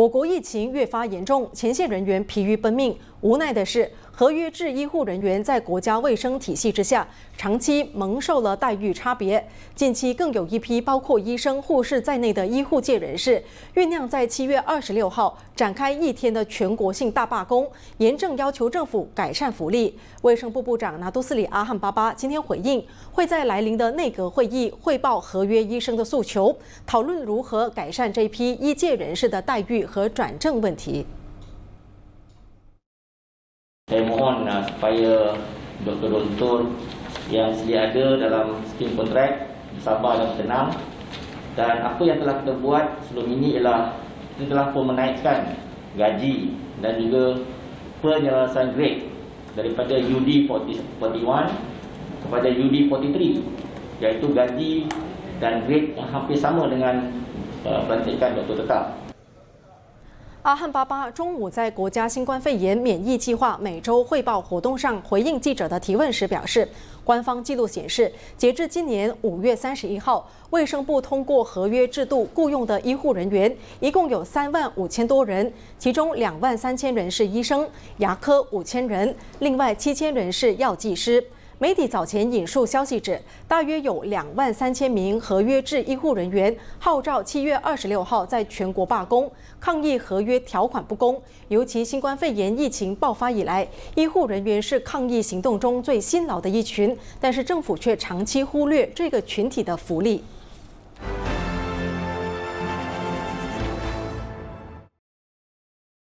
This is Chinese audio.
我国疫情越发严重，前线人员疲于奔命。无奈的是，合约制医护人员在国家卫生体系之下，长期蒙受了待遇差别。近期更有一批包括医生、护士在内的医护界人士，酝酿在七月二十六号展开一天的全国性大罢工，严正要求政府改善福利。卫生部部长拿督斯里阿汉巴巴今天回应，会在来临的内阁会议汇报合约医生的诉求，讨论如何改善这批医界人士的待遇和转正问题。Saya mohon uh, supaya doktor-doktor yang sedia ada dalam skim kontrak sabar dan tenang dan apa yang telah kita buat sebelum ini ialah kita telah pun menaikkan gaji dan juga penyelesaian grade daripada UD 41 kepada UD 43 iaitu gaji dan grade yang hampir sama dengan uh, pelantikan doktor tetap. 阿汉巴巴中午在国家新冠肺炎免疫计划每周汇报活动上回应记者的提问时表示，官方记录显示，截至今年五月三十一号，卫生部通过合约制度雇佣的医护人员一共有三万五千多人，其中两万三千人是医生、牙科五千人，另外七千人是药剂师。媒体早前引述消息指，大约有两万三千名合约制医护人员号召七月二十六号在全国罢工，抗议合约条款不公。尤其新冠肺炎疫情爆发以来，医护人员是抗议行动中最辛劳的一群，但是政府却长期忽略这个群体的福利。